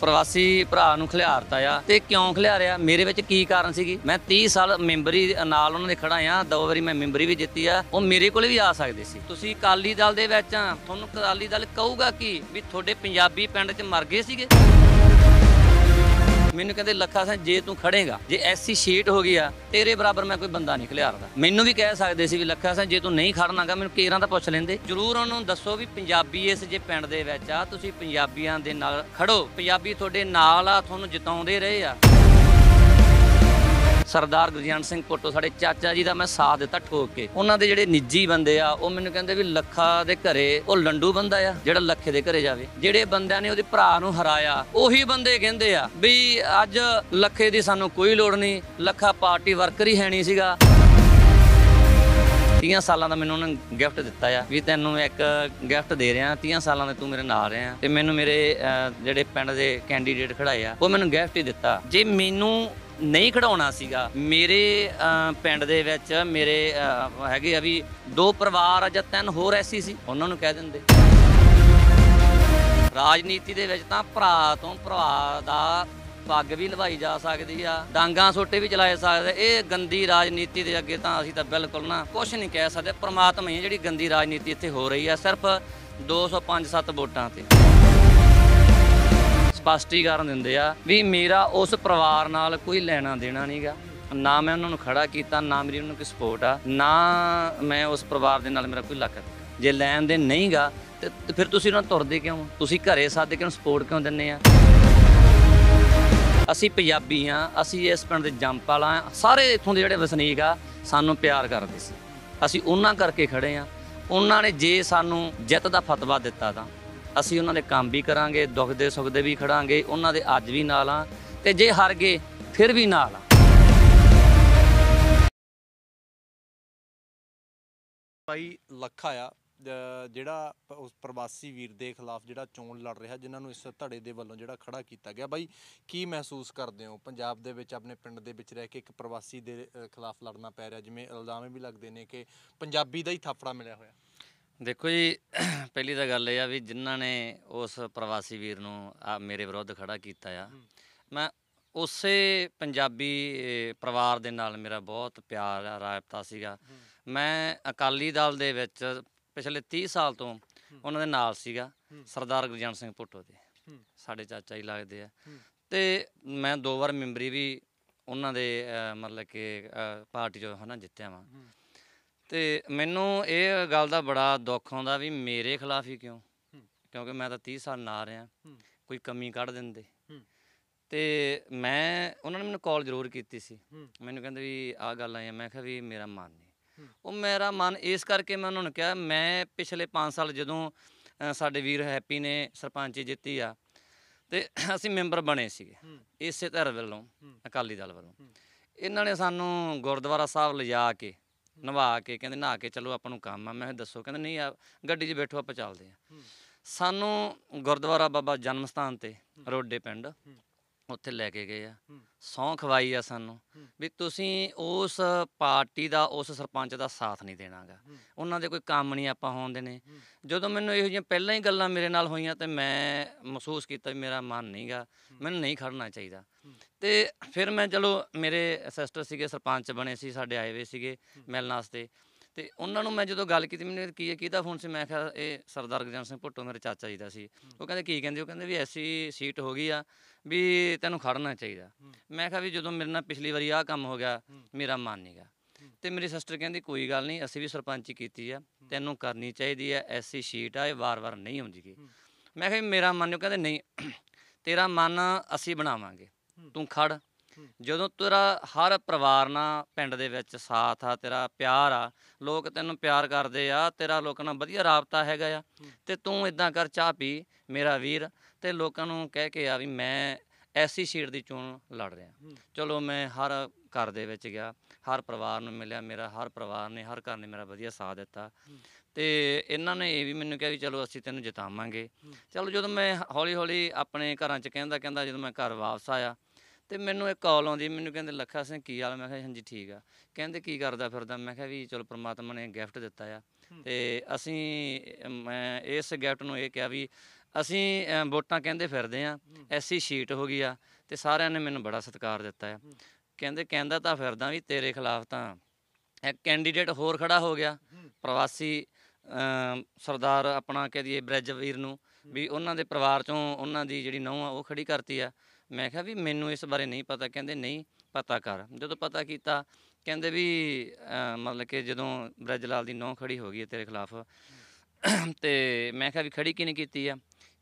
ਪ੍ਰਵਾਸੀ ਭਰਾ ਨੂੰ ਖਿਲਾਰਤਾ ਆ। ਤੇ ਕਿਉਂ ਖਿਲਾਰਿਆ? ਮੇਰੇ ਵਿੱਚ ਕੀ ਕਾਰਨ ਸੀਗੀ? ਮੈਂ 30 ਸਾਲ ਮੈਂਬਰੀ ਨਾਲ ਉਹਨਾਂ ਦੇ ਖੜਾ ਆ। ਦੋ ਵਾਰੀ ਮੈਂ ਮੈਂਬਰੀ ਵੀ ਜਿੱਤੀ ਆ। ਉਹ ਮੇਰੇ ਕੋਲ ਵੀ ਆ ਸਕਦੇ ਸੀ। ਤੁਸੀਂ ਅਕਾਲੀ ਦਲ ਦੇ ਵਿੱਚ ਆ। ਤੁਹਾਨੂੰ ਅਕਾਲੀ ਦਲ ਕਹੂਗਾ ਕੀ ਵੀ ਤੁਹਾਡੇ ਪੰਜਾਬੀ ਪਿੰਡ 'ਚ ਮਰ ਗਏ ਸੀਗੇ? ਮੈਨੂੰ ਕਹਿੰਦੇ, ਲੱਖਾ ਸਿੰਘ, ਜੇ ਤੂੰ ਖੜੇਗਾ, ਜੇ ਐਸੀ ਸ਼ੀਟ ਹੋ ਗਈ ਆ, ਤੇਰੇ ਬਰਾਬਰ ਮੈਂ ਕੋਈ ਬੰਦਾ ਨਹੀਂ ਖਿਲਾਰਦਾ। ਮੈਨੂੰ ਵੀ ਕਹਿ ਸਕਦੇ ਸੀ ਵੀ ਲੱਖਾ ਸਿੰਘ, ਜੇ ਤੂੰ ਨਹੀਂ ਖੜਨਾਗਾ, ਮੈਨੂੰ ਕੇਰਾਂ ਦਾ ਪੁੱਛ ਲੈਂਦੇ। ਜਰੂਰ ਉਹਨੂੰ ਦੱਸੋ ਵੀ ਪੰਜਾਬੀ ਇਸ ਜੇ ਪਿੰਡ ਦੇ ਵਿੱਚ ਆ, ਤੁਸੀਂ ਪੰਜਾਬੀਆਂ ਦੇ ਨਾਲ ਖੜੋ। ਪੰਜਾਬੀ ਤੁਹਾਡੇ ਨਾਲ ਆ, ਤੁਹਾਨੂੰ ਜਿਤਾਉਂਦੇ ਰਹੇ ਆ। ਸਰਦਾਰ ਗੁਰਜੰਟ ਸਿੰਘ ਕੋਟੋ ਸਾਡੇ ਚਾਚਾ ਜੀ ਦਾ ਮੈਂ ਸਾਥ ਦਿੱਤਾ ਠੋਕ ਕੇ। ਉਹਨਾਂ ਦੇ ਜਿਹੜੇ ਨਿੱਜੀ ਬੰਦੇ ਆ ਉਹ ਮੈਨੂੰ ਕਹਿੰਦੇ ਵੀ ਲੱਖਾ ਦੇ ਘਰੇ ਉਹ ਲੰਡੂ ਬੰਦਾ ਆ ਜਿਹੜਾ ਲੱਖੇ ਦੇ ਘਰੇ ਜਾਵੇ। ਜਿਹੜੇ ਬੰਦਿਆਂ ਨੇ ਉਹਦੇ ਭਰਾ ਨੂੰ ਹਰਾਇਆ ਉਹੀ ਬੰਦੇ ਕਹਿੰਦੇ ਆ ਵੀ ਅੱਜ ਲੱਖੇ ਦੀ ਸਾਨੂੰ ਕੋਈ ਲੋੜ ਨਹੀਂ ਲੱਖਾ ਪਾਰਟੀ ਵਰਕਰ ਹੀ ਹੈ ਨਹੀਂ ਸੀਗਾ। 30 ਸਾਲਾਂ ਦਾ ਮੈਨੂੰ ਉਹਨਾਂ ਗਿਫਟ ਦਿੱਤਾ ਆ ਵੀ ਤੈਨੂੰ ਇੱਕ ਗਿਫਟ ਦੇ ਰਿਹਾ 30 ਸਾਲਾਂ ਦੇ ਤੂੰ ਮੇਰੇ ਨਾਲ ਰਿਹਾ। ਤੇ ਮੈਨੂੰ ਮੇਰੇ ਅਹ, ਜਿਹੜੇ ਪਿੰਡ ਦੇ ਕੈਂਡੀਡੇਟ ਖੜਾਏ ਆ ਉਹ ਮੈਨੂੰ ਗਿਫਟ ਹੀ ਦਿੱਤਾ। ਜੇ ਮੈਨੂੰ ਨਹੀਂ ਖੜਾਉਣਾ ਸੀਗਾ। ਮੇਰੇ ਪਿੰਡ ਦੇ ਵਿੱਚ ਮੇਰੇ ਹੈਗੇ ਆ ਵੀ ਦੋ ਪਰਿਵਾਰ ਜਾਂ ਤਿੰਨ ਹੋਰ ਐਸੀ ਸੀ, ਉਹਨਾਂ ਨੂੰ ਕਹਿ ਦਿੰਦੇ। ਰਾਜਨੀਤੀ ਦੇ ਵਿੱਚ ਤਾਂ ਭਰਾ ਤੋਂ ਭਰਾ ਦਾ ਪੱਗ ਵੀ ਲਵਾਈ ਜਾ ਸਕਦੀ ਆ, ਡਾਂਗਾ ਸੋਟੇ ਵੀ ਚਲਾਏ ਸਕਦੇ। ਇਹ ਗੰਦੀ ਰਾਜਨੀਤੀ ਦੇ ਅੱਗੇ ਤਾਂ ਅਸੀਂ ਤਾਂ ਬਿਲਕੁਲ ਨਾ ਕੁਝ ਨਹੀਂ ਕਹਿ ਸਕਦੇ। ਪ੍ਰਮਾਤਮਾ ਹੀ ਹੈ ਜਿਹੜੀ ਗੰਦੀ ਰਾਜਨੀਤੀ ਇੱਥੇ ਹੋ ਰਹੀ ਆ, ਸਿਰਫ 205-7 ਵੋਟਾਂ ਤੇ। ਸਪਸ਼ਟੀਕਰਨ ਦਿੰਦੇ ਆ ਵੀ ਮੇਰਾ ਉਸ ਪਰਿਵਾਰ ਨਾਲ ਕੋਈ ਲੈਣਾ ਦੇਣਾ ਨਹੀਂਗਾ ਨਾ ਮੈਂ ਉਹਨਾਂ ਨੂੰ ਖੜਾ ਕੀਤਾ, ਨਾ ਮੇਰੀ ਉਹਨਾਂ ਨੂੰ ਕੋਈ ਸਪੋਰਟ ਆ, ਨਾ ਮੈਂ ਉਸ ਪਰਿਵਾਰ ਦੇ ਨਾਲ ਮੇਰਾ ਕੋਈ ਲੱਕ ਜੇ ਲੈਣ ਦੇ ਨਹੀਂਗਾ, ਤੇ ਤੇ ਫਿਰ ਤੁਸੀਂ ਉਹਨਾਂ ਨੂੰ ਤੁਰਦੇ ਕਿਉਂ? ਤੁਸੀਂ ਘਰੇ ਸਾਦੇ ਕਿਉਂ ਸਪੋਰਟ ਕਿਉਂ ਦਿੰਦੇ ਆ? ਅਸੀਂ ਪੰਜਾਬੀ ਆ, ਅਸੀਂ ਇਸ ਪਿੰਡ ਦੇ ਜੰਪਾਲ ਆ, ਸਾਰੇ ਇੱਥੋਂ ਦੇ ਜਿਹੜੇ ਵਸਨੀਕ ਆ, ਸਾਨੂੰ ਪਿਆਰ ਕਰਦੇ ਸੀ। ਅਸੀਂ ਉਹਨਾਂ ਕਰਕੇ ਖੜੇ ਆ। ਉਹਨਾਂ ਨੇ ਜੇ ਸਾਨੂੰ ਜਿੱਤ ਦਾ ਫਤਵਾ ਦਿੱਤਾ ਤਾਂ ਅਸੀਂ ਉਹਨਾਂ ਦੇ ਕੰਮ ਵੀ ਕਰਾਂਗੇ, ਦੁੱਖ ਦੇ ਸੁੱਖ ਦੇ ਵੀ ਖੜਾਂਗੇ, ਉਹਨਾਂ ਦੇ ਅੱਜ ਵੀ ਨਾਲ ਆ ਤੇ ਜੇ ਹਾਰ ਗਏ, ਫਿਰ ਵੀ ਨਾਲ ਆ ਭਾਈ ਲੱਖਾ ਆ ਜਿਹੜਾ ਉਸ ਪ੍ਰਵਾਸੀ ਵੀਰ ਦੇ ਖਿਲਾਫ ਜਿਹੜਾ ਚੋਣ ਲੜ ਰਿਹਾ, ਜਿਨ੍ਹਾਂ ਨੂੰ ਇਸ ਧੜੇ ਦੇ ਵੱਲੋਂ ਜਿਹੜਾ ਖੜਾ ਕੀਤਾ ਗਿਆ ਬਾਈ ਕੀ ਮਹਿਸੂਸ ਕਰਦੇ ਹੋ? ਪੰਜਾਬ ਦੇ ਵਿੱਚ ਆਪਣੇ ਪਿੰਡ ਦੇ ਵਿੱਚ ਰਹਿ ਕੇ ਇੱਕ ਪ੍ਰਵਾਸੀ ਦੇ ਖਿਲਾਫ ਲੜਨਾ ਪੈ ਰਿਹਾ, ਜਿਵੇਂ ਇਲਜ਼ਾਮ ਵੀ ਲੱਗਦੇ ਨੇ ਕਿ ਪੰਜਾਬੀ ਦਾ ਹੀ ਥਾਪੜਾ ਮਿਲਿਆ ਹੋਇਆ। ਦੇਖੋ ਜੀ ਪਹਿਲੀ ਤਾਂ ਗੱਲ ਇਹ ਆ ਵੀ ਜਿਨ੍ਹਾਂ ਨੇ ਉਸ ਪ੍ਰਵਾਸੀ ਵੀਰ ਨੂੰ ਆ ਮੇਰੇ ਵਿਰੁੱਧ ਖੜਾ ਕੀਤਾ ਆ ਹੂੰ। ਮੈਂ ਉਸੇ ਪੰਜਾਬੀ ਅਹ, ਪਰਿਵਾਰ ਦੇ ਨਾਲ ਮੇਰਾ ਬਹੁਤ ਪਿਆਰ ਆ ਰਾਇਬਤਾ ਸੀਗਾ ਮੈਂ ਅਕਾਲੀ ਦਲ ਦੇ ਵਿੱਚ ਪਿਛਲੇ 30 ਸਾਲ ਤੋਂ ਉਹਨਾਂ ਦੇ ਨਾਲ ਸੀਗਾ ਹੂੰ। ਸਰਦਾਰ ਗੁਰਜੰਟ ਸਿੰਘ ਭੁੱਟੋ ਦੇ ਹੂੰ। ਸਾਡੇ ਚਾਚਾ ਜੀ ਲੱਗਦੇ ਆ ਹੂੰ। ਤੇ ਮੈਂ ਦੋ ਵਾਰ ਮੈਂਬਰੀ ਵੀ ਉਹਨਾਂ ਦੇ ਅਹ, ਮਤਲਬ ਕਿ ਅਹ, ਪਾਰਟੀ ਚੋਂ ਹਨਾ ਜਿੱਤਿਆ ਵਾਂ ਹੂੰ। ਤੇ ਮੈਨੂੰ ਇਹ ਗੱਲ ਦਾ ਬੜਾ ਦੁੱਖ ਆਉਂਦਾ ਵੀ ਮੇਰੇ ਖਿਲਾਫ ਹੀ ਕਿਉਂ। ਕਿਉਂਕਿ ਮੈਂ ਤਾਂ 30 ਸਾਲ ਨਾਲ ਰਿਹਾ। ਕੋਈ ਕਮੀ ਕੱਢ ਦਿੰਦੇ। ਤੇ ਮੈਂ ਉਹਨਾਂ ਨੇ ਮੈਨੂੰ ਕਾਲ ਜ਼ਰੂਰ ਕੀਤੀ ਸੀ। ਮੈਨੂੰ ਕਹਿੰਦੇ ਵੀ ਆਹ ਗੱਲ ਆਈ ਮੈਂ ਕਿਹਾ ਵੀ ਮੇਰਾ ਮਨ ਨਹੀਂ। ਉਹ ਮੇਰਾ ਮਨ ਇਸ ਕਰਕੇ ਮੈਂ ਉਹਨਾਂ ਨੂੰ ਕਿਹਾ ਮੈਂ ਪਿਛਲੇ 5 ਸਾਲ ਜਦੋਂ ਸਾਡੇ ਵੀਰ ਹੈਪੀ ਨੇ ਸਰਪੰਚੀ ਜਿੱਤੀ ਆ ਤੇ ਅਸੀਂ ਮੈਂਬਰ ਬਣੇ ਸੀਗੇ। ਇਸੇ ਧਰ ਵੱਲੋਂ। ਅਕਾਲੀ ਦਲ ਵੱਲੋਂ। ਇਹਨਾਂ ਨੇ ਸਾਨੂੰ ਗੁਰਦੁਆਰਾ ਸਾਹਿਬ ਲਿਜਾ ਕੇ ਨਵਾ ਕੇ ਕਹਿੰਦੇ ਨਹਾ ਕੇ ਚਲੋ ਆਪਾਂ ਨੂੰ ਕੰਮ ਆ। ਮੈਂ ਕਿਹਾ ਦੱਸੋ ਕਹਿੰਦੇ ਨਹੀਂ ਆ ਗੱਡੀ 'ਚ ਬੈਠੋ ਆਪਾਂ ਚੱਲਦੇ ਆ। ਸਾਨੂੰ ਗੁਰਦੁਆਰਾ ਬਾਬਾ ਜਨਮ ਸਥਾਨ ਤੇ ਰੋਡੇ ਪਿੰਡ। ਉੱਥੇ ਲੈ ਕੇ ਗਏ ਆ। ਸੌਂ ਖਵਾਈ ਆ ਸਾਨੂੰ। ਵੀ ਤੁਸੀਂ ਉਸ ਪਾਰਟੀ ਦਾ ਉਸ ਸਰਪੰਚ ਦਾ ਸਾਥ ਨਹੀਂ ਦੇਣਾਗਾ। ਉਹਨਾਂ ਦੇ ਕੋਈ ਕੰਮ ਨਹੀਂ ਆਪਾਂ ਹੋਣ ਦੇਣੇ। ਜਦੋਂ ਮੈਨੂੰ ਇਹੋ ਜਿਹੀਆਂ ਪਹਿਲਾਂ ਹੀ ਗੱਲਾਂ ਮੇਰੇ ਨਾਲ ਹੋਈਆਂ ਤੇ ਮੈਂ ਮਹਿਸੂਸ ਕੀਤਾ ਵੀ ਮੇਰਾ ਮਨ ਨਹੀਂਗਾ ਮੈਨੂੰ ਨਹੀਂ ਖੜਨਾ ਚਾਹੀਦਾ। ਤੇ ਫਿਰ ਮੈਂ ਚਲੋ ਮੇਰੇ ਸਿਸਟਰ ਸੀਗੇ ਸਰਪੰਚ ਬਣੇ ਸੀ ਸਾਡੇ ਆਏ ਹੋਏ ਸੀਗੇ ਮਿਲਣ ਵਾਸਤੇ ਤੇ ਉਹਨਾਂ ਨੂੰ ਮੈਂ ਜਦੋਂ ਗੱਲ ਕੀਤੀ ਮੈਨੂੰ ਕੀ ਹੈ ਕਿਹਦਾ ਫੋਨ ਸੀ ਮੈਂ ਕਿਹਾ ਇਹ ਸਰਦਾਰ ਗੁਰਜੰਟ ਸਿੰਘ ਭੁੱਟੋ ਮੇਰੇ ਚਾਚਾ ਜੀ ਦਾ ਸੀ ਉਹ ਕਹਿੰਦੇ ਕੀ ਕਹਿੰਦੇ ਉਹ ਕਹਿੰਦੇ ਵੀ ਐਸੀ ਸੀਟ ਹੋ ਗਈ ਆ ਵੀ ਤੈਨੂੰ ਖੜਨਾ ਚਾਹੀਦਾ। ਮੈਂ ਕਿਹਾ ਵੀ ਜਦੋਂ ਮੇਰੇ ਨਾਲ ਪਿਛਲੀ ਵਾਰੀ ਆਹ ਕੰਮ ਹੋ ਗਿਆ। ਮੇਰਾ ਮਨ ਨਹੀਂਗਾ। ਤੇ ਮੇਰੀ ਸਿਸਟਰ ਕਹਿੰਦੀ ਕੋਈ ਗੱਲ ਨਹੀਂ ਅਸੀਂ ਵੀ ਸਰਪੰਚੀ ਕੀਤੀ ਆ ਤੈਨੂੰ ਕਰਨੀ ਚਾਹੀਦੀ ਆ ਐਸੀ ਸ਼ੀਟ ਆ ਇਹ ਵਾਰ-ਵਾਰ ਨਹੀਂ ਹੂੰ। ਮੈਂ ਕਿਹਾ ਮੇਰਾ ਮਨ ਉਹ ਕਹਿੰਦੇ ਨਹੀਂ ਤੇਰਾ ਮਨ ਅਸੀਂ ਬਣਾਵਾਂਗੇ। ਤੂੰ ਖੜ। ਜਦੋਂ ਤੇਰਾ ਹਰ ਪਰਿਵਾਰ ਨਾਲ ਪਿੰਡ ਦੇ ਵਿੱਚ ਸਾਥ ਆ, ਤੇਰਾ ਪਿਆਰ ਆ, ਲੋਕ ਤੈਨੂੰ ਪਿਆਰ ਕਰਦੇ ਆ, ਤੇਰਾ ਲੋਕਾਂ ਨਾਲ ਵਧੀਆ ਰਾਬਤਾ ਹੈਗਾ ਆ ਹੂੰ। ਤੇ ਤੂੰ ਇਦਾਂ ਕਰ ਚਾਹ ਪੀ, ਮੇਰਾ ਵੀਰ, ਤੇ ਲੋਕਾਂ ਨੂੰ ਕਹਿ ਕੇ ਆ ਵੀ ਮੈਂ ਐਸੀ ਸੀਟ ਦੀ ਚੋਣ ਲੜ ਰਿਹਾ ਚਲੋ ਮੈਂ ਹਰ ਘਰ ਦੇ ਵਿੱਚ ਗਿਆ, ਹਰ ਪਰਿਵਾਰ ਨੂੰ ਮਿਲਿਆ, ਮੇਰਾ ਹਰ ਪਰਿਵਾਰ ਨੇ, ਹਰ ਘਰ ਨੇ ਮੇਰਾ ਵਧੀਆ ਸਾਥ ਦਿੱਤਾ ਹੂੰ। ਤੇ ਇਹਨਾਂ ਨੇ ਇਹ ਵੀ ਮੈਨੂੰ ਕਿਹਾ ਵੀ ਚਲੋ ਅਸੀਂ ਤੈਨੂੰ ਜਿਤਾਵਾਂਗੇ ਚਲੋ ਜਦੋਂ ਮੈਂ ਹੌਲੀ ਹੌਲੀ ਆਪਣੇ ਘਰਾਂ 'ਚ ਕਹਿੰਦਾ ਕਹਿੰਦਾ ਜਦੋਂ ਮੈਂ ਘਰ ਵਾਪਸ ਆਇਆ ਤੇ ਮੈਨੂੰ ਇੱਕ ਕਾਲ ਆਉਂਦੀ ਮੈਨੂੰ ਕਹਿੰਦੇ ਲੱਖਾ ਸਿੰਘ ਕੀ ਹਾਲ? ਮੈਂ ਕਿਹਾ ਹਾਂਜੀ ਠੀਕ ਆ। ਕਹਿੰਦੇ ਕੀ ਕਰਦਾ ਫਿਰਦਾ? ਮੈਂ ਕਿਹਾ ਵੀ ਚਲੋ ਪ੍ਰਮਾਤਮਾ ਨੇ ਗਿਫਟ ਦਿੱਤਾ ਆ। ਤੇ ਅਸੀਂ ਮੈਂ ਇਸ ਗਿਫਟ ਨੂੰ ਇਹ ਕਿਹਾ ਵੀ ਅਸੀਂ ਵੋਟਾਂ ਕਹਿੰਦੇ ਫਿਰਦੇ ਆ। ਐਸੀ ਸ਼ੀਟ ਹੋ ਗਈ ਆ ਤੇ ਸਾਰਿਆਂ ਨੇ ਮੈਨੂੰ ਬੜਾ ਸਤਿਕਾਰ ਦਿੱਤਾ ਆ। ਕਹਿੰਦੇ ਕਹਿੰਦਾ ਤਾਂ ਫਿਰਦਾ ਵੀ ਤੇਰੇ ਖਿਲਾਫ ਤਾਂ। ਇੱਕ ਕੈਂਡੀਡੇਟ ਹੋਰ ਖੜਾ ਹੋ ਗਿਆ ਪ੍ਰਵਾਸੀ ਸਰਦਾਰ ਆਪਣਾ ਕਹਿ ਦਈਏ ਬ੍ਰਿਜ ਵੀਰ ਨੂੰ ਵੀ ਉਹਨਾਂ ਦੇ ਪਰਿਵਾਰ ਚੋਂ ਉਹਨਾਂ ਦੀ ਜਿਹੜੀ ਨੌਂ ਆ ਉਹ ਖੜੀ ਕਰਤੀ ਆ। ਮੈਂ ਕਿਹਾ ਵੀ ਮੈਨੂੰ ਇਸ ਬਾਰੇ ਨਹੀਂ ਪਤਾ ਕਹਿੰਦੇ ਨਹੀਂ ਪਤਾ ਕਰ। ਜਦੋਂ ਪਤਾ ਕੀਤਾ ਕਹਿੰਦੇ ਵੀ ਮਤਲਬ ਕਿ ਜਦੋਂ ਬ੍ਰਿਜ ਲਾਲ ਦੀ ਨੌਂ ਖੜੀ ਹੋ ਗਈ ਤੇਰੇ ਖਿਲਾਫ ਤੇ ਮੈਂ ਕਿਹਾ ਵੀ ਖੜੀ ਕਿਹਨੇ ਕੀਤੀ ਆ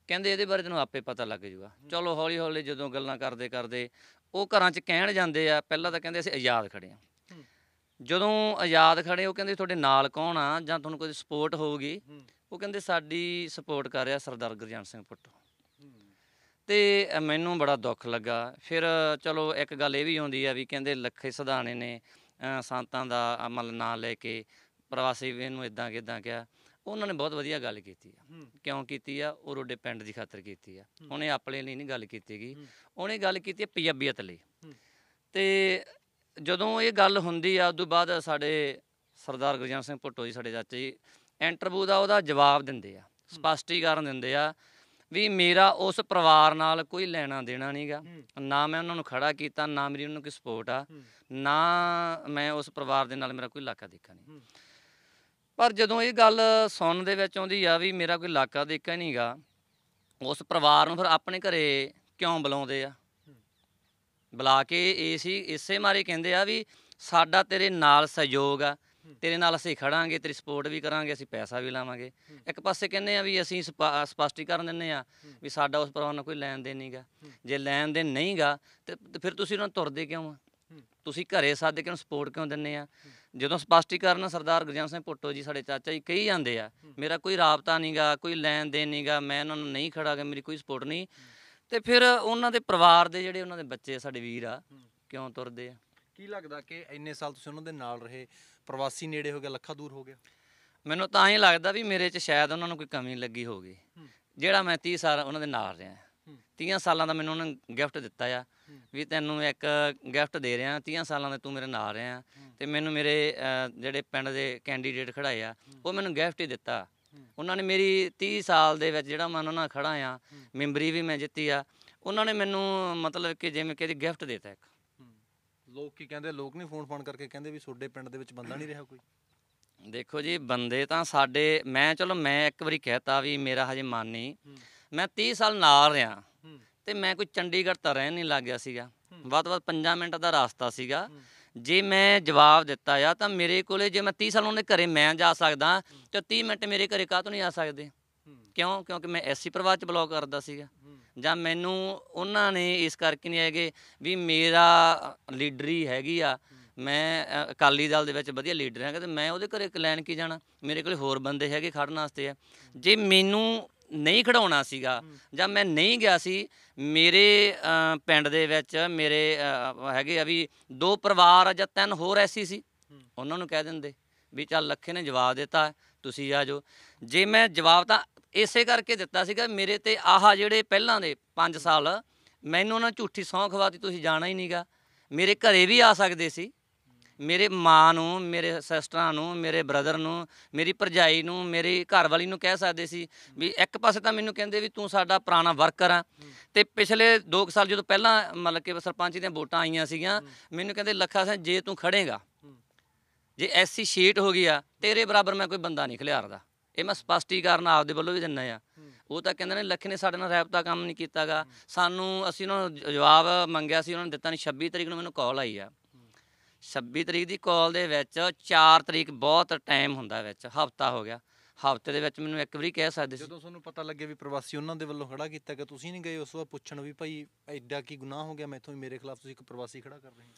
ਕਹਿੰਦੇ ਇਹਦੇ ਬਾਰੇ ਤੈਨੂੰ ਆਪੇ ਪਤਾ ਲੱਗ ਜੂਗਾ ਚਲੋ ਹੌਲੀ ਹੌਲੀ ਜਦੋਂ ਗੱਲਾਂ ਕਰਦੇ ਕਰਦੇ ਉਹ ਘਰਾਂ 'ਚ ਕਹਿਣ ਜਾਂਦੇ ਆ ਪਹਿਲਾਂ ਤਾਂ ਕਹਿੰਦੇ ਅਸੀਂ ਆਜ਼ਾਦ ਖੜੇ ਆ। ਜਦੋਂ ਆਜ਼ਾਦ ਖੜੇ ਉਹ ਕਹਿੰਦੇ ਤੁਹਾਡੇ ਨਾਲ ਕੌਣ ਆ? ਜਾਂ ਤੁਹਾਨੂੰ ਕੋਈ ਸਪੋਰਟ ਹੋਊਗੀ। ਉਹ ਕਹਿੰਦੇ ਸਾਡੀ ਸਪੋਰਟ ਕਰ ਰਿਹਾ ਸਰਦਾਰ ਗੁਰਜੰਟ ਸਿੰਘ ਪੁੱਟੋ। ਤੇ ਮੈਨੂੰ ਬੜਾ ਦੁੱਖ ਲੱਗਾ। ਫਿਰ ਚਲੋ ਇੱਕ ਗੱਲ ਇਹ ਵੀ ਆਉਂਦੀ ਆ ਵੀ ਕਹਿੰਦੇ ਲੱਖੇ ਸਧਾਣੇ ਨੇ ਸੰਤਾਂ ਦਾ ਅਮਲ ਨਾਂ ਲੈ ਕੇ ਪ੍ਰਵਾਸੀ ਵੀਰ ਨੂੰ ਇਦਾਂ ਕਿਦਾਂ ਕਿਹਾ। ਉਹਨਾਂ ਨੇ ਬਹੁਤ ਵਧੀਆ ਗੱਲ ਕੀਤੀ ਆ। ਕਿਉਂ ਕੀਤੀ ਆ? ਉਹ ਰੋਡੇ ਪਿੰਡ ਦੀ ਖਾਤਰ ਕੀਤੀ ਆ। ਉਹਨੇ ਆਪਣੇ ਲਈ ਨਹੀਂ ਗੱਲ ਕੀਤੀ ਗਈ। ਉਹਨੇ ਗੱਲ ਕੀਤੀ ਆ ਪੰਜਾਬੀਅਤ ਲਈ। ਤੇ ਜਦੋਂ ਇਹ ਗੱਲ ਹੁੰਦੀ ਆ ਉਦੋਂ ਬਾਅਦ ਸਾਡੇ ਸਰਦਾਰ ਗੁਰਜੰਟ ਸਿੰਘ ਭੁੱਟੋ ਜੀ ਸਾਡੇ ਚਾਚਾ ਜੀ ਇੰਟਰਵਿਊ ਦਾ ਉਹਦਾ ਜਵਾਬ ਦਿੰਦੇ ਆ। ਸਪਸ਼ਟੀਕਰਨ ਦਿੰਦੇ ਆ ਵੀ ਮੇਰਾ ਉਸ ਪਰਿਵਾਰ ਨਾਲ ਕੋਈ ਲੈਣਾ ਦੇਣਾ ਨਹੀਂਗਾ ਨਾ ਮੈਂ ਉਹਨਾਂ ਨੂੰ ਖੜਾ ਕੀਤਾ ਨਾ ਮੇਰੀ ਉਹਨਾਂ ਨੂੰ ਕੋਈ ਸਪੋਰਟ ਆ। ਨਾ ਮੈਂ ਉਸ ਪਰਿਵਾਰ ਦੇ ਨਾਲ ਮੇਰਾ ਕੋਈ ਇਲਾਕਾ ਦੇਖਾ ਨਹੀਂ। ਪਰ ਜਦੋਂ ਇਹ ਗੱਲ ਸੁਣਨ ਦੇ ਵਿੱਚ ਆਉਂਦੀ ਆ ਵੀ ਮੇਰਾ ਕੋਈ ਇਲਾਕਾ ਦੇਖਾ ਨਹੀਂਗਾ ਉਸ ਪਰਿਵਾਰ ਨੂੰ ਫਿਰ ਆਪਣੇ ਘਰੇ ਕਿਉਂ ਬੁਲਾਉਂਦੇ ਆ? ਬੁਲਾ ਕੇ ਏਸੀ ਇਸੇ ਮਾਰੇ ਕਹਿੰਦੇ ਆ ਵੀ ਸਾਡਾ ਤੇਰੇ ਨਾਲ ਸਹਿਯੋਗ ਆ। ਤੇਰੇ ਨਾਲ ਅਸੀਂ ਖੜਾਂਗੇ ਤੇਰੀ ਸਪੋਰਟ ਵੀ ਕਰਾਂਗੇ ਅਸੀਂ ਪੈਸਾ ਵੀ ਲਾਵਾਂਗੇ। ਇੱਕ ਪਾਸੇ ਕਹਿੰਦੇ ਆ ਵੀ ਅਸੀਂ ਸਪਾ- ਸਪਸ਼ਟੀਕਰਨ ਦਿੰਦੇ ਆ ਵੀ ਸਾਡਾ ਉਸ ਪਰਿਵਾਰ ਨਾਲ ਕੋਈ ਲੈਣ ਦੇਣ ਨਹੀਂਗਾ ਜੇ ਲੈਣ ਦੇਣ ਨਹੀਂਗਾ ਤੇ ਫਿਰ ਤੁਸੀਂ ਉਹਨਾਂ ਤੁਰਦੇ ਕਿਉਂ ਆ? ਤੁਸੀਂ ਘਰੇ ਸਾਦੇ ਕਿਉਂ ਸਪੋਰਟ ਕਿਉਂ ਦਿੰਦੇ ਆ? ਜਦੋਂ ਸਪਸ਼ਟੀਕਰਨ ਸਰਦਾਰ ਗੁਰਜੰਟ ਸਿੰਘ ਭੁੱਟੋ ਜੀ ਸਾਡੇ ਚਾਚਾ ਜੀ ਕਹੀ ਜਾਂਦੇ ਆ ਮੇਰਾ ਕੋਈ ਰਾਬਤਾ ਨਹੀਂਗਾ ਕੋਈ ਲੈਣ ਦੇਣ ਨਹੀਂਗਾ ਮੈਂ ਉਹਨਾਂ ਨੂੰ ਨਹੀਂ ਖੜਾਗਾ ਮੇਰੀ ਕੋਈ ਸਪੋਰਟ ਨਹੀਂ। ਤੇ ਫਿਰ ਉਹਨਾਂ ਦੇ ਪਰਿਵਾਰ ਦੇ ਜਿਹੜੇ ਉਹਨਾਂ ਦੇ ਬੱਚੇ ਸਾਡੇ ਵੀਰ ਆ ਕਿਉਂ ਤੁਰਦੇ ਆ? ਕੀ ਲੱਗਦਾ ਕਿ ਇੰਨੇ ਸਾਲ ਤੁਸੀਂ ਉਹਨਾਂ ਦੇ ਨਾਲ ਰਹੇ? ਪ੍ਰਵਾਸੀ ਨੇੜੇ ਹੋ ਗਿਆ ਲੱਖਾ ਦੂਰ ਹੋ ਗਿਆ? ਮੈਨੂੰ ਤਾਂ ਹੀ ਲੱਗਦਾ ਵੀ ਮੇਰੇ 'ਚ ਸ਼ਾਇਦ ਉਹਨਾਂ ਨੂੰ ਕੋਈ ਕਮੀ ਲੱਗੀ ਹੋਗੀ ਹੂੰ। ਜਿਹੜਾ ਮੈਂ 30 ਸਾਲ ਉਹਨਾਂ ਦੇ ਨਾਲ ਰਿਹਾ। ਹੂੰ। 30 ਸਾਲਾਂ ਦਾ ਮੈਨੂੰ ਉਹਨਾਂ ਨੇ ਗਿਫਟ ਦਿੱਤਾ ਆ। ਵੀ ਤੈਨੂੰ ਇੱਕ ਗਿਫਟ ਦੇ ਰਿਹਾ 30 ਸਾਲਾਂ ਦੇ ਤੂੰ ਮੇਰੇ ਨਾਲ ਰਿਹਾ। ਤੇ ਮੈਨੂੰ ਮੇਰੇ ਜਿਹੜੇ ਪਿੰਡ ਦੇ ਕੈਂਡੀਡੇਟ ਖੜਾਏ ਆ ਉਹ ਮੈਨੂੰ ਗਿਫਟ ਹੀ ਦਿੱਤਾ। ਉਹਨਾਂ ਨੇ ਮੇਰੀ 30 ਸਾਲ ਦੇ ਵਿੱਚ ਜਿਹੜਾ ਮੈਂ ਉਹਨਾਂ ਨਾਲ ਖੜਾ ਆ ਮੈਂਬਰੀ ਵੀ ਮੈਂ ਜਿੱਤੀ ਆ ਉਹਨਾਂ ਨੇ ਮੈਨੂੰ ਮਤਲਬ ਕਿ ਜਿਵੇਂ ਕਿ ਗਿਫਟ ਦਿੱਤਾ ਇੱਕ। ਲੋਕ ਕੀ ਕਹਿੰਦੇ ਲੋਕ ਨਹੀਂ ਫੋਨ ਫੋਨ ਕਰਕੇ ਕਹਿੰਦੇ ਵੀ ਤੁਹਾਡੇ ਪਿੰਡ ਦੇ ਵਿੱਚ ਬੰਦਾ ਨਹੀਂ ਰਿਹਾ ਕੋਈ? ਦੇਖੋ ਜੀ ਬੰਦੇ ਤਾਂ ਸਾਡੇ ਮੈਂ ਚਲੋ ਮੈਂ ਇੱਕ ਵਾਰੀ ਕਹਿਤਾ ਵੀ ਮੇਰਾ ਹਜੇ ਮਨ ਨਹੀਂ। ਮੈਂ 30 ਸਾਲ ਨਾਲ ਰਿਹਾ। ਤੇ ਮੈਂ ਕੋਈ ਚੰਡੀਗੜ੍ਹ ਤਾਂ ਰਹਿਣ ਨਹੀਂ ਲੱਗ ਗਿਆ ਸੀਗਾ। ਵੱਧ ਤੋਂ ਵੱਧ 5 ਮਿੰਟ ਦਾ ਰਾਸਤਾ ਸੀਗਾ। ਜੇ ਮੈਂ ਜਵਾਬ ਦਿੱਤਾ ਆ ਤਾਂ ਮੇਰੇ ਕੋਲੇ ਜੇ ਮੈਂ 30 ਸਾਲ ਉਹਦੇ ਘਰੇ ਮੈਂ ਜਾ ਸਕਦਾ ਤੇ 30 ਮਿੰਟ ਮੇਰੇ ਘਰੇ ਕਾਹਤੋਂ ਨਹੀਂ ਆ ਸਕਦੇ? ਕਿਉਂ? ਕਿਉਂਕਿ ਮੈਂ ਐਸੀ ਪਰਿਵਾਰ ਚ ਬਲੌਗ ਕਰਦਾ ਸੀਗਾ। ਜਾਂ ਮੈਨੂੰ ਉਹਨਾਂ ਨੇ ਇਸ ਕਰਕੇ ਨਹੀਂ ਹੈਗੇ ਵੀ ਮੇਰਾ ਲੀਡਰੀ ਹੈਗੀ ਆ। ਮੈਂ ਅਕਾਲੀ ਦਲ ਦੇ ਵਿੱਚ ਵਧੀਆ ਲੀਡਰ ਹੈਗਾ ਤੇ ਮੈਂ ਉਹਦੇ ਘਰੇ ਲੈਣ ਕੀ ਜਾਣਾ? ਮੇਰੇ ਕੋਲ ਹੋਰ ਬੰਦੇ ਹੈਗੇ ਖੜਨ ਵਾਸਤੇ ਆ। ਜੇ ਮੈਨੂੰ ਨਹੀਂ ਖੜਾਉਣਾ ਸੀਗਾ ਜਾਂ ਮੈਂ ਨਹੀਂ ਗਿਆ ਸੀ ਮੇਰੇ ਪਿੰਡ ਦੇ ਵਿੱਚ ਮੇਰੇ ਹੈਗੇ ਆ ਵੀ ਦੋ ਪਰਿਵਾਰ ਜਾਂ ਤਿੰਨ ਹੋਰ ਐਸੀ ਸੀ। ਉਹਨਾਂ ਨੂੰ ਕਹਿ ਦਿੰਦੇ ਵੀ ਚੱਲ ਲੱਖੇ ਨੇ ਜਵਾਬ ਦਿੱਤਾ ਤੁਸੀਂ ਆ ਜਾਓ। ਜੇ ਮੈਂ ਜਵਾਬ ਤਾਂ ਇਸੇ ਕਰਕੇ ਦਿੱਤਾ ਸੀਗਾ ਮੇਰੇ ਤੇ ਆਹ ਜਿਹੜੇ ਪਹਿਲਾਂ ਦੇ 5 ਸਾਲ ਮੈਨੂੰ ਉਹਨਾਂ ਝੂਠੀ ਸਹੁੰ ਖਵਾਤੀ ਤੁਸੀਂ ਜਾਣਾ ਹੀ ਨਹੀਂਗਾ ਮੇਰੇ ਘਰੇ ਵੀ ਆ ਸਕਦੇ ਸੀ। ਮੇਰੇ ਮਾਂ ਨੂੰ ਮੇਰੇ ਸਿਸਟਰਾਂ ਨੂੰ ਮੇਰੇ ਬ੍ਰਦਰ ਨੂੰ ਮੇਰੀ ਭਰਜਾਈ ਨੂੰ ਮੇਰੀ ਘਰਵਾਲੀ ਨੂੰ ਕਹਿ ਸਕਦੇ ਸੀ ਵੀ ਇੱਕ ਪਾਸੇ ਤਾਂ ਮੈਨੂੰ ਕਹਿੰਦੇ ਵੀ ਤੂੰ ਸਾਡਾ ਪੁਰਾਣਾ ਵਰਕਰ ਆ। ਤੇ ਪਿਛਲੇ 2 ਸਾਲ ਜਦੋਂ ਪਹਿਲਾਂ ਮਤਲਬ ਕਿ ਸਰਪੰਚ ਦੀਆਂ ਵੋਟਾਂ ਆਈਆਂ ਸੀਗੀਆਂ ਮੈਨੂੰ ਕਹਿੰਦੇ ਲੱਖਾ ਸਿੰਘ ਜੇ ਤੂੰ ਖੜੇਗਾ ਜੇ ਐਸੀ ਸ਼ੀਟ ਹੋ ਗਈ ਆ ਤੇਰੇ ਬਰਾਬਰ ਮੈਂ ਕੋਈ ਬੰਦਾ ਨਹੀਂ ਖਿਲਾਰਦਾ। ਇਹ ਮੈਂ ਸਪਸ਼ਟੀਕਰਨ ਆਪਦੇ ਵੱਲੋਂ ਵੀ ਦਿੰਦਾ ਆ ਉਹ ਤਾਂ ਕਹਿੰਦੇ ਨੇ, ਲੱਖ ਨੇ ਸਾਡੇ ਨਾਲ ਰੈਬਤਾ ਕੰਮ ਨਹੀਂ ਕੀਤਾਗਾ। ਸਾਨੂੰ ਅਸੀਂ ਉਹਨਾਂ ਨੂੰ ਜਵਾਬ ਮੰਗਿਆ ਸੀ, ਉਹਨਾਂ ਨੇ ਦਿੱਤਾ ਨਹੀਂ 26 ਤਰੀਕ ਨੂੰ ਮੈਨੂੰ ਕਾਲ ਆਈ ਆ। 26 ਤਰੀਕ ਦੀ ਕਾਲ ਦੇ ਵਿੱਚ 4 ਤਰੀਕ ਬਹੁਤ ਟਾਈਮ ਹੁੰਦਾ ਵਿੱਚ, ਹਫਤਾ ਹੋ ਗਿਆ। ਹਫ਼ਤੇ ਦੇ ਵਿੱਚ ਮੈਨੂੰ ਇੱਕ ਵਾਰੀ ਕਹਿ ਸਕਦੇ ਸੀ। ਜਦੋਂ ਤੁਹਾਨੂੰ ਪਤਾ ਲੱਗਿਆ ਵੀ ਪ੍ਰਵਾਸੀ ਉਹਨਾਂ ਦੇ ਵੱਲੋਂ ਖੜਾ ਕੀਤਾ ਕਿ ਤੁਸੀਂ ਨਹੀਂ ਗਏ, ਉਸ ਵਾਰ ਪੁੱਛਣ ਵੀ ਭਾਈ ਐਡਾ ਕੀ ਗੁਨਾਹ ਹੋ ਗਿਆ, ਮੈਥੋਂ ਵੀ ਮੇਰੇ ਖਿਲਾਫ ਤੁਸੀਂ ਇੱਕ ਪ੍ਰਵਾਸੀ ਖੜਾ ਕਰ ਰਹੇ ਹੋ।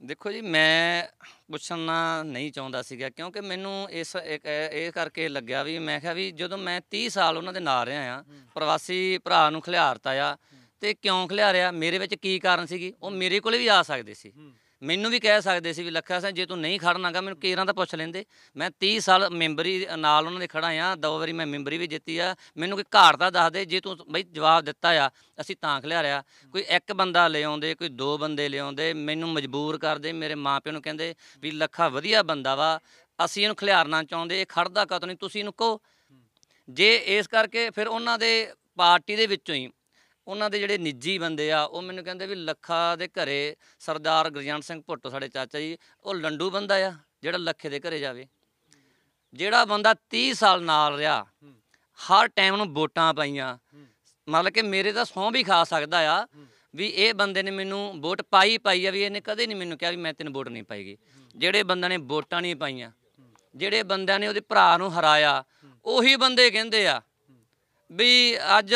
ਦੇਖੋ ਜੀ ਮੈਂ ਪੁੱਛਣਾ ਨਹੀਂ ਚਾਹੁੰਦਾ ਸੀਗਾ ਕਿਉਂਕਿ ਮੈਨੂੰ ਇਸ ਇੱਕ ਇਹ ਇਹ ਕਰਕੇ ਲੱਗਿਆ ਵੀ ਮੈਂ ਕਿਹਾ ਵੀ ਜਦੋਂ ਮੈਂ 30 ਸਾਲ ਉਹਨਾਂ ਦੇ ਨਾਲ ਰਿਹਾ ਆ ਪ੍ਰਵਾਸੀ ਭਰਾ ਨੂੰ ਖਿਲਾਰਤਾ ਆ ਤੇ ਕਿਉਂ ਖਿਲਾਰਿਆ ਮੇਰੇ ਵਿੱਚ ਕੀ ਕਾਰਨ ਸੀਗੀ ਉਹ ਮੇਰੇ ਕੋਲੇ ਵੀ ਆ ਸਕਦੇ ਸੀ। ਮੈਨੂੰ ਵੀ ਕਹਿ ਸਕਦੇ ਸੀ ਵੀ ਲੱਖਾ ਸਿੰਘ, ਜੇ ਤੂੰ ਨਹੀਂ ਖੜਨਾਗਾ ਮੈਨੂੰ ਕੇਰਾਂ ਤਾਂ ਪੁੱਛ ਲੈਂਦੇ। ਮੈਂ 30 ਸਾਲ ਮੈਂਬਰੀ ਨਾਲ ਉਹਨਾਂ ਦੇ ਖੜਾ ਆ, ਦੋ ਵਾਰੀ ਮੈਂ ਮੈਂਬਰੀ ਵੀ ਜਿੱਤੀ ਆ। ਮੈਨੂੰ ਕੋਈ ਘਾਟ ਤਾਂ ਦੱਸ ਦੇ, ਜੇ ਤੂੰ ਬਈ ਜਵਾਬ ਦਿੱਤਾ ਆ, ਅਸੀਂ ਤਾਂ ਖਿਲਾਰਿਆ ਕੋਈ ਇੱਕ ਬੰਦਾ ਲਿਆਉਂਦੇ, ਕੋਈ ਦੋ ਬੰਦੇ ਲਿਆਉਂਦੇ, ਮੈਨੂੰ ਮਜਬੂਰ ਕਰਦੇ, ਮੇਰੇ ਮਾਪਿਆਂ ਨੂੰ ਕਹਿੰਦੇ ਵੀ ਲੱਖਾ ਵਧੀਆ ਬੰਦਾ ਵਾ, ਅਸੀਂ ਇਹਨੂੰ ਖਿਲਾਰਨਾ ਚਾਹੁੰਦੇ, ਇਹ ਖੜਦਾ ਕਦੋਂ ਨਹੀਂ ਤੁਸੀਂ ਇਹਨੂੰ ਕਹੋ। ਜੇ ਇਸ ਕਰਕੇ ਫਿਰ ਉਹਨਾਂ ਦੇ ਪਾਰਟੀ ਦੇ ਵਿੱਚੋਂ ਹੀ ਉਹਨਾਂ ਦੇ ਜਿਹੜੇ ਨਿੱਜੀ ਬੰਦੇ ਆ ਉਹ ਮੈਨੂੰ ਕਹਿੰਦੇ ਵੀ ਲੱਖਾ ਦੇ ਘਰੇ ਸਰਦਾਰ ਗੁਰਜੰਟ ਸਿੰਘ ਭੁੱਟੋ ਸਾਡੇ ਚਾਚਾ ਜੀ ਉਹ ਲੰਡੂ ਬੰਦਾ ਆ ਜਿਹੜਾ ਲੱਖੇ ਦੇ ਘਰੇ ਜਾਵੇ। ਜਿਹੜਾ ਬੰਦਾ 30 ਸਾਲ ਨਾਲ ਰਿਹਾ ਹਰ ਟਾਈਮ ਨੂੰ ਵੋਟਾਂ ਪਾਈਆਂ। ਮਤਲਬ ਕਿ ਮੇਰੇ ਤਾਂ ਸਹੁੰ ਵੀ ਖਾ ਸਕਦਾ ਆ ਵੀ ਇਹ ਬੰਦੇ ਨੇ ਮੈਨੂੰ ਵੋਟ ਪਾਈ ਪਾਈ ਆ ਵੀ ਇਹਨੇ ਕਦੇ ਨਹੀਂ ਮੈਨੂੰ ਕਿਹਾ ਵੀ ਮੈਂ ਤੈਨੂੰ ਵੋਟ ਨਹੀਂ ਪਾਈਗੀ। ਜਿਹੜੇ ਬੰਦਿਆਂ ਨੇ ਵੋਟਾਂ ਨਹੀਂ ਪਾਈਆਂ ਜਿਹੜੇ ਬੰਦਿਆਂ ਨੇ ਉਹਦੇ ਭਰਾ ਨੂੰ ਹਰਾਇਆ ਉਹੀ ਬੰਦੇ ਕਹਿੰਦੇ ਆ ਵੀ ਅੱਜ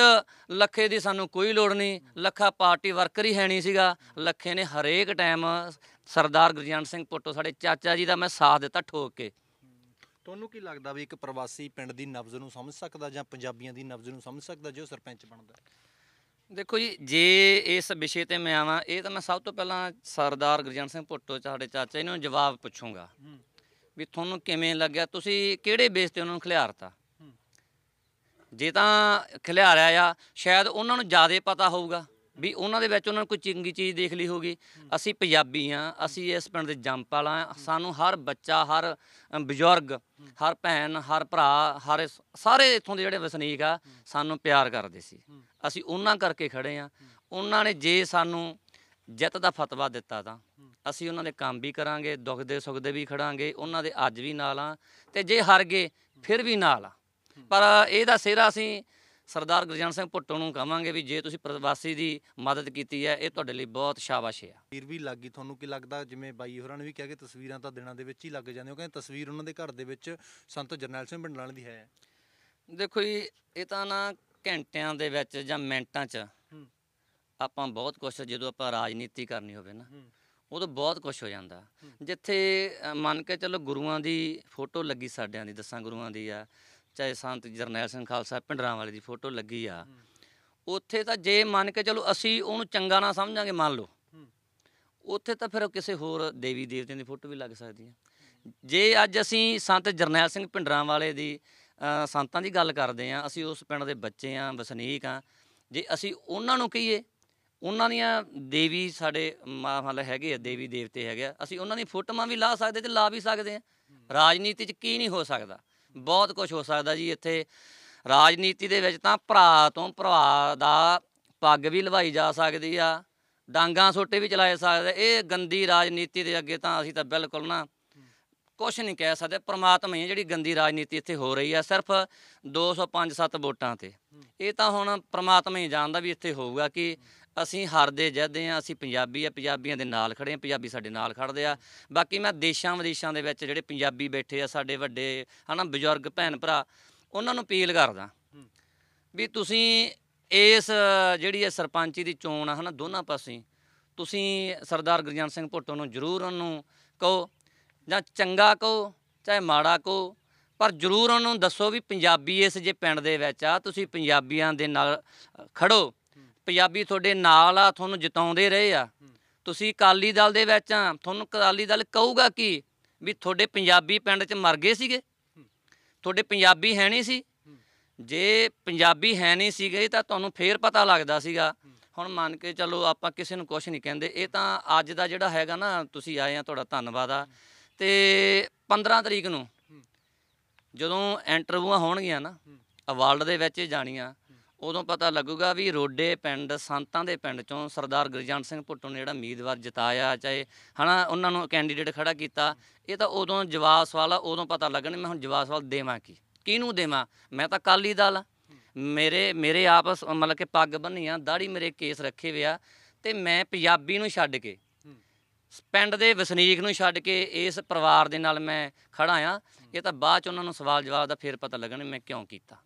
ਲੱਖੇ ਦੀ ਸਾਨੂੰ ਕੋਈ ਲੋੜ ਨਹੀਂ। ਲੱਖਾ ਪਾਰਟੀ ਵਰਕਰ ਹੀ ਹੈ ਨਹੀਂ ਸੀਗਾ। ਲੱਖੇ ਨੇ ਹਰੇਕ ਟਾਈਮ ਸਰਦਾਰ ਗੁਰਜੰਟ ਸਿੰਘ ਪੁੱਟੋ ਸਾਡੇ ਚਾਚਾ ਜੀ ਦਾ ਮੈਂ ਸਾਥ ਦਿੱਤਾ ਠੋਕ ਕੇ। ਤੁਹਾਨੂੰ ਕੀ ਲੱਗਦਾ ਵੀ ਇੱਕ ਪ੍ਰਵਾਸੀ ਪਿੰਡ ਦੀ ਨਬਜ਼ ਨੂੰ ਸਮਝ ਸਕਦਾ ਜਾਂ ਪੰਜਾਬੀਆਂ ਦੀ ਨਬਜ਼ ਨੂੰ ਸਮਝ ਸਕਦਾ ਜੇ ਉਹ ਸਰਪੰਚ ਬਣਦਾ? ਦੇਖੋ ਜੀ ਜੇ ਇਸ ਵਿਸ਼ੇ ਤੇ ਮੈਂ ਆਵਾਂ ਇਹ ਤਾਂ ਮੈਂ ਸਭ ਤੋਂ ਪਹਿਲਾਂ ਸਰਦਾਰ ਗੁਰਜੰਟ ਸਿੰਘ ਭੁੱਟੋ ਸਾਡੇ ਚਾਚਾ ਜੀ ਨੂੰ ਜਵਾਬ ਪੁੱਛੂੰਗਾ। ਵੀ ਤੁਹਾਨੂੰ ਕਿਵੇਂ ਲੱਗਿਆ? ਤੁਸੀਂ ਕਿਹੜੇ ਬੇਸ ਤੇ ਉਹਨਾਂ ਨੂੰ ਖਿਲਾਰਤਾ? ਜੇ ਤਾਂ ਖਿਲਾਰਿਆ ਆ, ਸ਼ਾਇਦ ਉਹਨਾਂ ਨੂੰ ਜ਼ਿਆਦਾ ਪਤਾ ਹੋਊਗਾ ਵੀ ਉਹਨਾਂ ਦੇ ਵਿੱਚ ਉਹਨਾਂ ਨੂੰ ਕੋਈ ਚੰਗੀ ਚੀਜ਼ ਦੇਖ ਲਈ ਹੋਗੀ ਅਸੀਂ ਪੰਜਾਬੀ ਆ, ਅਸੀਂ ਇਸ ਪਿੰਡ ਦੇ ਜੰਪਾਲ ਆ, ਸਾਨੂੰ ਹਰ ਬੱਚਾ, ਹਰ ਬਜ਼ੁਰਗ, ਹਰ ਭੈਣ, ਹਰ ਭਰਾ, ਹਰ ਸਾਰੇ ਇੱਥੋਂ ਦੇ ਜਿਹੜੇ ਵਸਨੀਕ ਆ, ਸਾਨੂੰ ਪਿਆਰ ਕਰਦੇ ਸੀ। ਅਸੀਂ ਉਹਨਾਂ ਕਰਕੇ ਖੜੇ ਆ। ਉਹਨਾਂ ਨੇ ਜੇ ਸਾਨੂੰ ਜਿੱਤ ਦਾ ਫਤਵਾ ਦਿੱਤਾ ਤਾਂ ਅਸੀਂ ਉਹਨਾਂ ਦੇ ਕੰਮ ਵੀ ਕਰਾਂਗੇ, ਦੁੱਖ ਦੇ ਸੁੱਖ ਦੇ ਵੀ ਖੜਾਂਗੇ, ਉਹਨਾਂ ਦੇ ਅੱਜ ਵੀ ਨਾਲ ਆ ਤੇ ਜੇ ਹਾਰ ਗਏ, ਫਿਰ ਵੀ ਨਾਲ ਆ। ਪਰ ਇਹਦਾ ਸਿਹਰਾ ਅਸੀਂ ਸਰਦਾਰ ਗੁਰਜੰਟ ਸਿੰਘ ਭੁੱਟੋ ਨੂੰ ਕਹਾਂਗੇ ਵੀ ਜੇ ਤੁਸੀਂ ਪ੍ਰਵਾਸੀ ਦੀ ਮਦਦ ਕੀਤੀ ਹੈ ਇਹ ਤੁਹਾਡੇ ਲਈ ਬਹੁਤ ਸ਼ਾਬਾਸ਼ ਹੈ। ਤਸਵੀਰ ਵੀ ਲੱਗੀ ਤੁਹਾਨੂੰ ਕੀ ਲੱਗਦਾ? ਜਿਵੇਂ ਬਾਈ ਹੋਰਾਂ ਨੇ ਵੀ ਕਿਹਾ ਕਿ ਤਸਵੀਰਾਂ ਤਾਂ ਦਿਨਾਂ ਦੇ ਵਿੱਚ ਹੀ ਲੱਗ ਜਾਂਦੀਆਂ ਉਹ ਕਹਿੰਦੇ ਤਸਵੀਰ ਉਹਨਾਂ ਦੇ ਘਰ ਦੇ ਵਿੱਚ ਸੰਤ ਜਰਨੈਲ ਸਿੰਘ ਭਿੰਡਰਾਂ ਦੀ ਹੈ। ਦੇਖੋ ਜੀ ਇਹ ਤਾਂ ਨਾ ਘੰਟਿਆਂ ਦੇ ਵਿੱਚ ਜਾਂ ਮਿੰਟਾਂ 'ਚ। ਆਪਾਂ ਬਹੁਤ ਕੁਝ ਜਦੋਂ ਆਪਾਂ ਰਾਜਨੀਤੀ ਕਰਨੀ ਹੋਵੇ ਨਾ। ਉਦੋਂ ਬਹੁਤ ਕੁਝ ਹੋ ਜਾਂਦਾ। ਜਿੱਥੇ ਮੰਨ ਕੇ ਚੱਲੋ ਗੁਰੂਆਂ ਦੀ ਫੋਟੋ ਲੱਗੀ ਸਾਡਿਆਂ ਦੀ ਦਸਾਂ ਗੁਰੂਆਂ ਦੀ ਆ ਚਾਹੇ ਸੰਤ ਜਰਨੈਲ ਸਿੰਘ ਖਾਲਸਾ ਭਿੰਡਰਾਂ ਵਾਲੇ ਦੀ ਫੋਟੋ ਲੱਗੀ ਆ। ਉੱਥੇ ਤਾਂ ਜੇ ਮੰਨ ਕੇ ਚਲੋ ਅਸੀਂ ਉਹਨੂੰ ਚੰਗਾ ਨਾ ਸਮਝਾਂਗੇ ਮੰਨ ਲਓ। ਉੱਥੇ ਤਾਂ ਫਿਰ ਕਿਸੇ ਹੋਰ ਦੇਵੀ ਦੇਵਤਿਆਂ ਦੀ ਫੋਟੋ ਵੀ ਲੱਗ ਸਕਦੀ ਹੈ ਜੇ ਅੱਜ ਅਸੀਂ ਸੰਤ ਜਰਨੈਲ ਸਿੰਘ ਭਿੰਡਰਾਂ ਵਾਲੇ ਦੀ ਸੰਤਾਂ ਦੀ ਗੱਲ ਕਰਦੇ ਆ ਅਸੀਂ ਉਸ ਪਿੰਡ ਦੇ ਬੱਚੇ ਆ ਵਸਨੀਕ ਆ ਜੇ ਅਸੀਂ ਉਹਨਾਂ ਨੂੰ ਕਹੀਏ ਉਹਨਾਂ ਦੀਆਂ ਦੇਵੀ ਸਾਡੇ ਮਾ- ਮਤਲਬ ਹੈਗੇ ਆ ਦੇਵੀ ਦੇਵਤੇ ਹੈਗੇ ਆ ਅਸੀਂ ਉਹਨਾਂ ਦੀ ਫੋਟੋਆਂ ਵੀ ਲਾ ਸਕਦੇ ਤੇ ਲਾ ਵੀ ਸਕਦੇ ਆ। ਰਾਜਨੀਤੀ 'ਚ ਕੀ ਨਹੀਂ ਹੋ ਸਕਦਾ। ਬਹੁਤ ਕੁਝ ਹੋ ਸਕਦਾ ਜੀ ਇੱਥੇ। ਰਾਜਨੀਤੀ ਦੇ ਵਿੱਚ ਤਾਂ ਭਰਾ ਤੋਂ ਭਰਾ ਦਾ ਪੱਗ ਵੀ ਲਵਾਈ ਜਾ ਸਕਦੀ ਆ ਡਾਂਗਾ ਸੋਟੇ ਵੀ ਚਲਾਏ ਸਕਦੇ। ਇਹ ਗੰਦੀ ਰਾਜਨੀਤੀ ਦੇ ਅੱਗੇ ਤਾਂ ਅਸੀਂ ਤਾਂ ਬਿਲਕੁਲ ਨਾ ਕੁਝ ਨਹੀਂ ਕਹਿ ਸਕਦੇ। ਪ੍ਰਮਾਤਮਾ ਹੀ ਜਿਹੜੀ ਗੰਦੀ ਰਾਜਨੀਤੀ ਇੱਥੇ ਹੋ ਰਹੀ ਆ ਸਿਰਫ 205-7 ਵੋਟਾਂ ਤੇ। ਇਹ ਤਾਂ ਹੁਣ ਪ੍ਰਮਾਤਮਾ ਹੀ ਜਾਣਦਾ ਵੀ ਇੱਥੇ ਹੋਊਗਾ ਕਿ ਅਸੀਂ ਹਾਰਦੇ ਜਿੱਤਦੇ ਆ ਅਸੀਂ ਪੰਜਾਬੀ ਆ ਪੰਜਾਬੀਆਂ ਦੇ ਨਾਲ ਖੜੇ ਆ ਪੰਜਾਬੀ ਸਾਡੇ ਨਾਲ ਖੜਦੇ ਆ। ਬਾਕੀ ਮੈਂ ਦੇਸ਼ਾਂ ਵਿਦੇਸ਼ਾਂ ਦੇ ਵਿੱਚ ਜਿਹੜੇ ਪੰਜਾਬੀ ਬੈਠੇ ਆ ਸਾਡੇ ਵੱਡੇ ਹਨਾ ਬਜ਼ੁਰਗ ਭੈਣ ਭਰਾ ਉਹਨਾਂ ਨੂੰ ਅਪੀਲ ਕਰਦਾ ਵੀ ਤੁਸੀਂ ਇਸ ਜਿਹੜੀ ਇਹ ਸਰਪੰਚੀ ਦੀ ਚੋਣ ਆ ਹਨਾ ਦੋਨਾਂ ਪਾਸੇ ਤੁਸੀਂ ਸਰਦਾਰ ਗੁਰਜੰਟ ਸਿੰਘ ਭੁੱਟੋ ਨੂੰ ਜ਼ਰੂਰ ਉਹਨੂੰ ਕਹੋ ਜਾਂ ਚੰਗਾ ਕਹੋ ਚਾਹੇ ਮਾੜਾ ਕਹੋ ਪਰ ਜ਼ਰੂਰ ਉਹਨੂੰ ਦੱਸੋ ਵੀ ਪੰਜਾਬੀ ਇਸ ਜੇ ਪਿੰਡ ਦੇ ਵਿੱਚ ਆ ਤੁਸੀਂ ਪੰਜਾਬੀਆਂ ਦੇ ਨਾਲ ਖੜੋ ਪੰਜਾਬੀ ਤੁਹਾਡੇ ਨਾਲ ਆ ਤੁਹਾਨੂੰ ਜਿਤਾਉਂਦੇ ਰਹੇ ਆ। ਤੁਸੀਂ ਅਕਾਲੀ ਦਲ ਦੇ ਵਿੱਚ ਆ ਤੁਹਾਨੂੰ ਅਕਾਲੀ ਦਲ ਕਹੂਗਾ ਕੀ ਵੀ ਤੁਹਾਡੇ ਪੰਜਾਬੀ ਪਿੰਡ 'ਚ ਮਰ ਗਏ ਸੀਗੇ। ਤੁਹਾਡੇ ਪੰਜਾਬੀ ਹੈ ਨਹੀਂ ਸੀ। ਜੇ ਪੰਜਾਬੀ ਹੈ ਨਹੀਂ ਸੀਗੇ ਤਾਂ ਤੁਹਾਨੂੰ ਫੇਰ ਪਤਾ ਲੱਗਦਾ ਸੀਗਾ। ਹੁਣ ਮੰਨ ਕੇ ਚਲੋ ਆਪਾਂ ਕਿਸੇ ਨੂੰ ਕੁਝ ਨਹੀਂ ਕਹਿੰਦੇ। ਇਹ ਤਾਂ ਅੱਜ ਦਾ ਜਿਹੜਾ ਹੈਗਾ ਨਾ ਤੁਸੀਂ ਆਏ ਆ ਤੁਹਾਡਾ ਧੰਨਵਾਦ ਆ। ਤੇ 15 ਤਰੀਕ ਨੂੰ ਜਦੋਂ ਇੰਟਰਵਿਊਆਂ ਹੋਣਗੀਆਂ ਨਾ ਵਰਲਡ ਦੇ ਵਿੱਚ ਜਾਣੀਆਂ। ਉਦੋਂ ਪਤਾ ਲੱਗੂਗਾ ਵੀ ਰੋਡੇ ਪਿੰਡ, ਸੰਤਾਂ ਦੇ ਪਿੰਡ ਚੋਂ ਸਰਦਾਰ ਗੁਰਜੰਟ ਸਿੰਘ ਭੁੱਟੋ ਨੇ ਜਿਹੜਾ ਉਮੀਦਵਾਰ ਜਿਤਾਇਆ, ਚਾਹੇ ਹਨਾ ਉਹਨਾਂ ਨੂੰ ਕੈਂਡੀਡੇਟ ਖੜਾ ਕੀਤਾ, ਇਹ ਤਾਂ ਉਦੋਂ ਜਵਾਬ ਸਵਾਲ ਆ, ਉਦੋਂ ਪਤਾ ਲੱਗਣ, ਮੈਂ ਹੁਣ ਜਵਾਬ ਸਵਾਲ ਦੇਵਾਂ ਕੀ? ਕਿਹਨੂੰ ਦੇਵਾਂ? ਮੈਂ ਤਾਂ ਕਾਲੀ ਦਲ ਆ। ਮੇਰੇ ਮੇਰੇ ਆਪ ਮਤਲਬ ਕਿ ਪੱਗ ਬੰਨੀ ਆ ਦਾੜੀ ਮੇਰੇ ਕੇਸ ਰੱਖੇ ਵਿਆ ਤੇ ਮੈਂ ਪੰਜਾਬੀ ਨੂੰ ਛੱਡ ਕੇ, ਪਿੰਡ ਦੇ ਵਸਨੀਕ ਨੂੰ ਛੱਡ ਕੇ ਇਸ ਪਰਿਵਾਰ ਦੇ ਨਾਲ ਮੈਂ ਖੜਾ ਆ। ਇਹ ਤਾਂ ਬਾਅਦ ਚ ਉਹਨਾਂ ਨੂੰ ਸਵਾਲ ਜਵਾਬ ਦਾ ਫੇਰ ਪਤਾ ਲੱਗਣ ਮੈਂ ਕਿਉਂ ਕੀਤਾ।